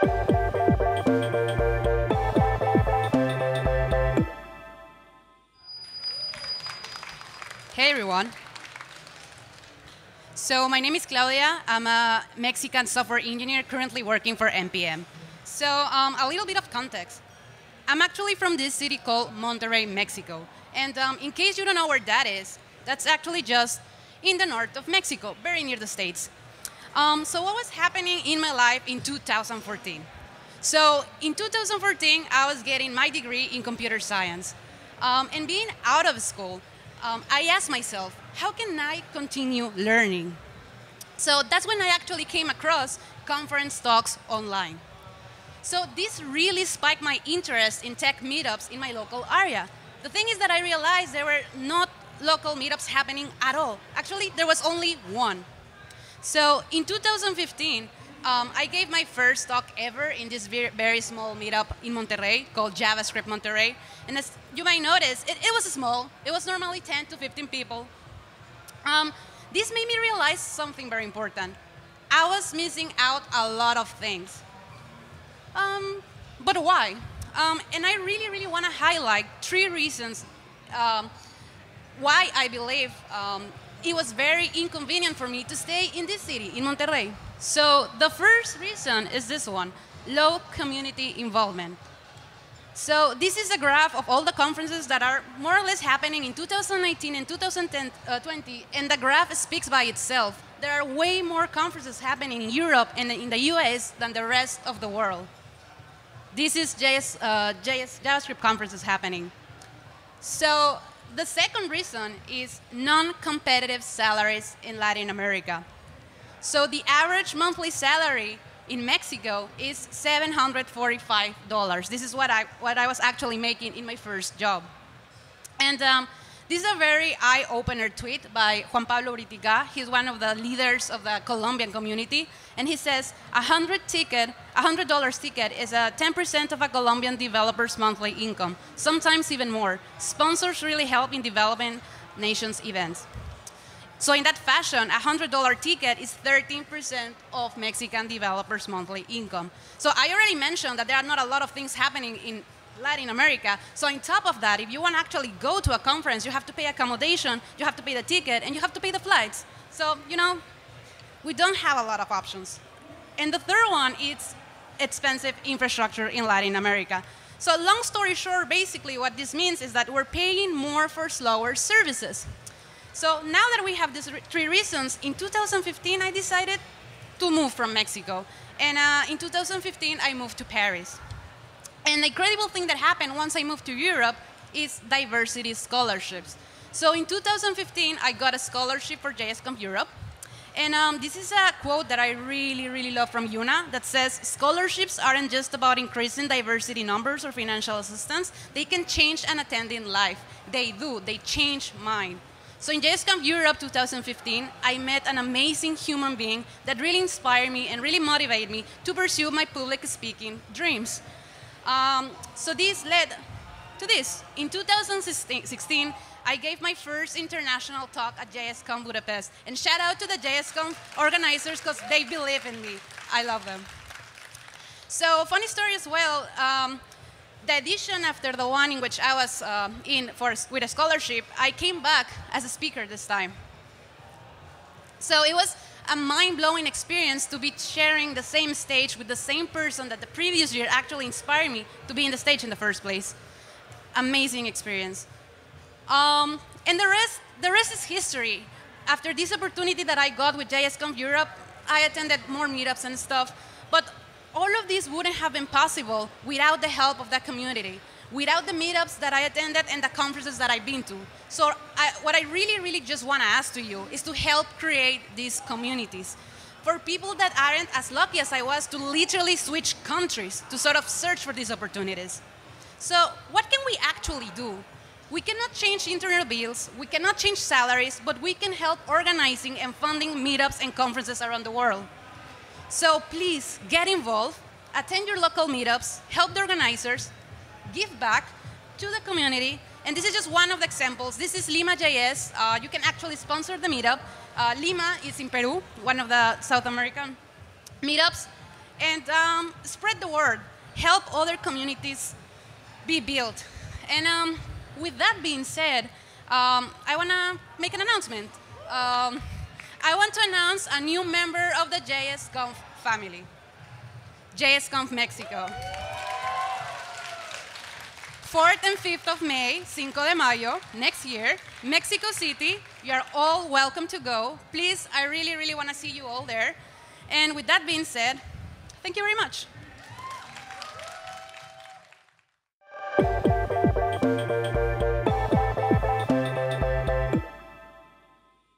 Hey everyone. So my name is Claudia. I'm a Mexican software engineer currently working for NPM. So um, a little bit of context. I'm actually from this city called Monterrey, Mexico. And um, in case you don't know where that is, that's actually just in the north of Mexico, very near the States. Um, so what was happening in my life in 2014? So in 2014, I was getting my degree in computer science. Um, and being out of school, um, I asked myself, how can I continue learning? So that's when I actually came across conference talks online. So this really spiked my interest in tech meetups in my local area. The thing is that I realized there were not local meetups happening at all. Actually, there was only one. So in 2015, um, I gave my first talk ever in this very, very, small meetup in Monterrey called JavaScript Monterrey. And as you might notice, it, it was small. It was normally 10 to 15 people. Um, this made me realize something very important. I was missing out a lot of things. Um, but why? Um, and I really, really want to highlight three reasons um, why I believe um, it was very inconvenient for me to stay in this city, in Monterrey. So the first reason is this one, low community involvement. So this is a graph of all the conferences that are more or less happening in 2019 and 2020, uh, and the graph speaks by itself. There are way more conferences happening in Europe and in the US than the rest of the world. This is JS, uh, JS, JavaScript conferences happening. So the second reason is non-competitive salaries in Latin America. So the average monthly salary in Mexico is $745. This is what I, what I was actually making in my first job. And um, this is a very eye-opener tweet by Juan Pablo Buriticá. He's one of the leaders of the Colombian community. And he says, a 100 ticket, $100 ticket is a 10% of a Colombian developer's monthly income, sometimes even more. Sponsors really help in developing nations' events. So in that fashion, a $100 ticket is 13% of Mexican developers' monthly income. So I already mentioned that there are not a lot of things happening in Latin America. So on top of that, if you want to actually go to a conference, you have to pay accommodation, you have to pay the ticket, and you have to pay the flights. So, you know, we don't have a lot of options. And the third one is expensive infrastructure in Latin America. So long story short, basically what this means is that we're paying more for slower services. So now that we have these three reasons, in 2015 I decided to move from Mexico. And uh, in 2015 I moved to Paris. And the incredible thing that happened once I moved to Europe is diversity scholarships. So in 2015 I got a scholarship for JSConf Europe. And um, this is a quote that I really, really love from Yuna that says, scholarships aren't just about increasing diversity numbers or financial assistance. They can change an attending life. They do. They change mine. So in JSConf Europe 2015, I met an amazing human being that really inspired me and really motivated me to pursue my public speaking dreams. Um, so this led to this. In 2016, I gave my first international talk at JSConf Budapest. And shout out to the JSConf organizers because they believe in me. I love them. So funny story as well. Um, the edition after the one in which I was uh, in for, with a scholarship, I came back as a speaker this time. So it was a mind-blowing experience to be sharing the same stage with the same person that the previous year actually inspired me to be in the stage in the first place. Amazing experience. Um, and the rest, the rest is history. After this opportunity that I got with JSConf Europe, I attended more meetups and stuff. But all of this wouldn't have been possible without the help of that community, without the meetups that I attended and the conferences that I've been to. So I, what I really, really just want to ask to you is to help create these communities. For people that aren't as lucky as I was to literally switch countries to sort of search for these opportunities. So what can we actually do? We cannot change internet bills, we cannot change salaries, but we can help organizing and funding meetups and conferences around the world. So please get involved, attend your local meetups, help the organizers, give back to the community. And this is just one of the examples. This is Lima.js. Uh, you can actually sponsor the meetup. Uh, Lima is in Peru, one of the South American meetups. and um, spread the word. Help other communities be built. And um, with that being said, um, I want to make an announcement. Um, I want to announce a new member of the JSConf family, JSConf Mexico. 4th and 5th of May, Cinco de Mayo, next year, Mexico City. You are all welcome to go. Please, I really, really want to see you all there. And with that being said, thank you very much.